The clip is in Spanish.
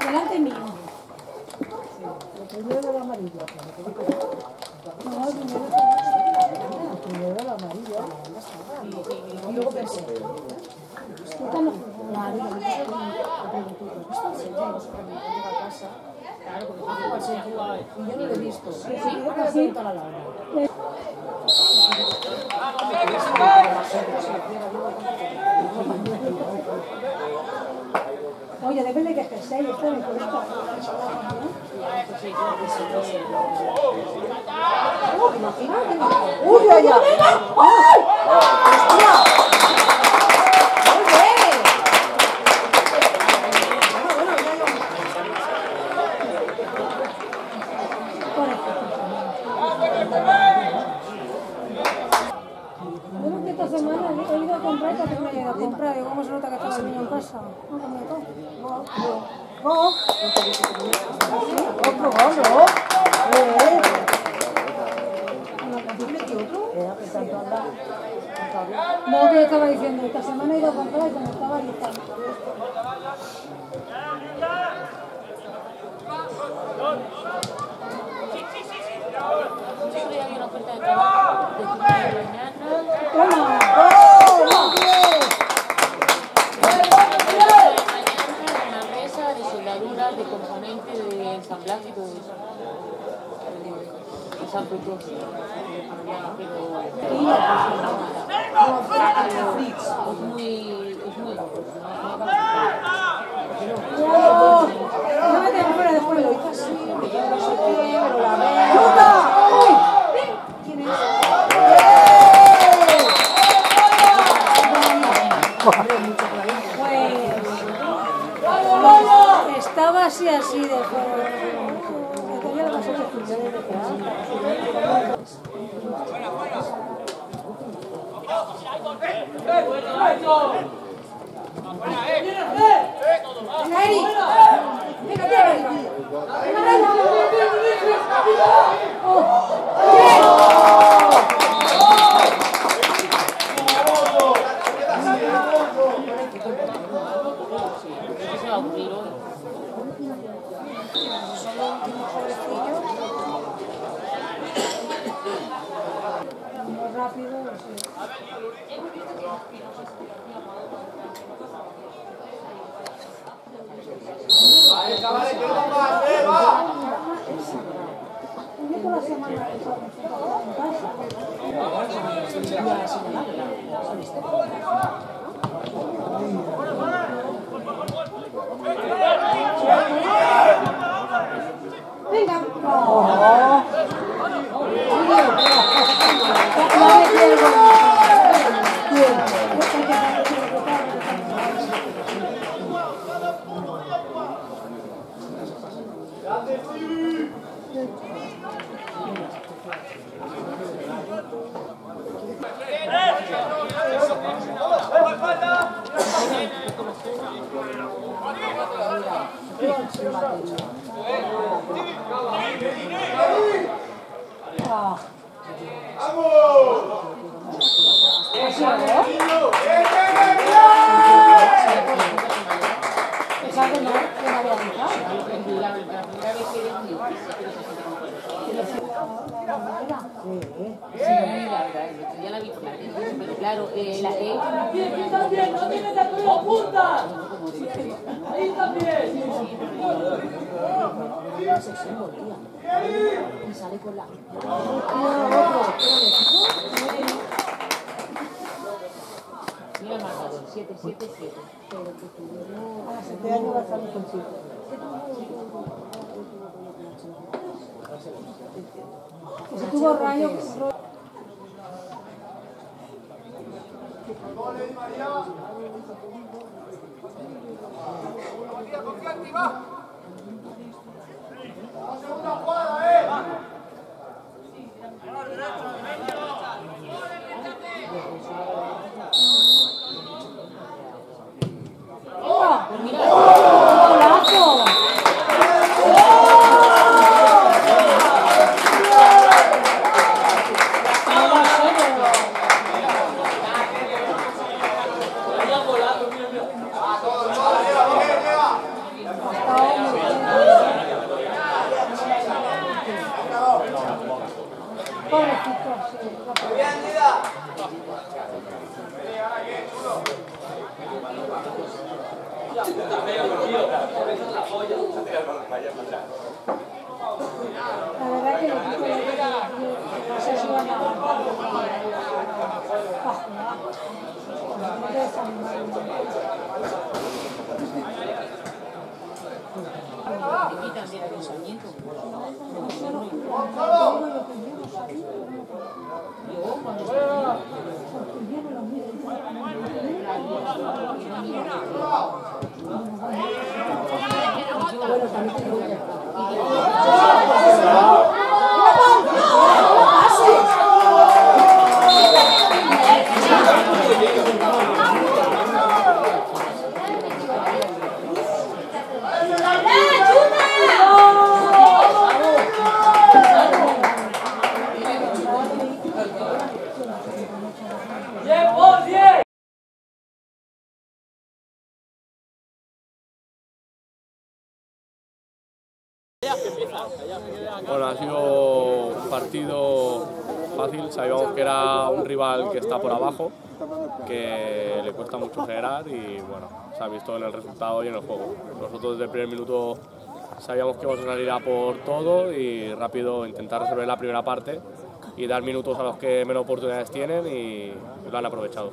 Delante mío. Primero el amarillo. No, primero. Primero el amarillo. Y luego pensé. Esta no Claro, yo le pregunté, ¿esto es el Yo no lo he visto. Oye, depende de que estéis, esto me cuesta. ¡Uy, ay, ay! ¡Hostia! Bueno, que esta semana he ido a comprar, que me he ido a comprar. Digo, ¿cómo se nota que estaba el niño en casa? No, que me todo. ¡Oh! ¡Eh! No, que estaba diciendo, esta semana he ido a comprar y como estaba lista. De componentes, de ensamblaje y todo eso. San Pedro. Pero es muy, es muy. ¡Oh! Pues. Venga, Eri. Oh, bien. Eso se va a aburrir hoy. Muy rápido, sí. Yo toda la semana he estado en casa. Venga. ¡Oh! Ya me quiero. ¡Ah! Pensaba que no, que no había dejado. La primera vez que la verdad, ya la vi pero claro, la Aquí también, no tienes todo juntas. Ahí también. sale con la... Mira el marcador, 7, 7, 7. Este año va a salir con siete. Ese tuvo rayo. ¡Golazo! Pobrecito, sí. La verdad que el equipo de no sé si van a aguantar. Ah, no. No Te quitan de pensamiento. Yo cuando Bueno, también tengo que ¡Bien, por bien! Bueno, ha sido un partido fácil. Sabíamos que era un rival que está por abajo, que le cuesta mucho generar y bueno, se ha visto en el resultado y en el juego. Nosotros desde el primer minuto sabíamos que íbamos a salir a por todo y rápido intentar resolver la primera parte y dar minutos a los que menos oportunidades tienen y lo han aprovechado.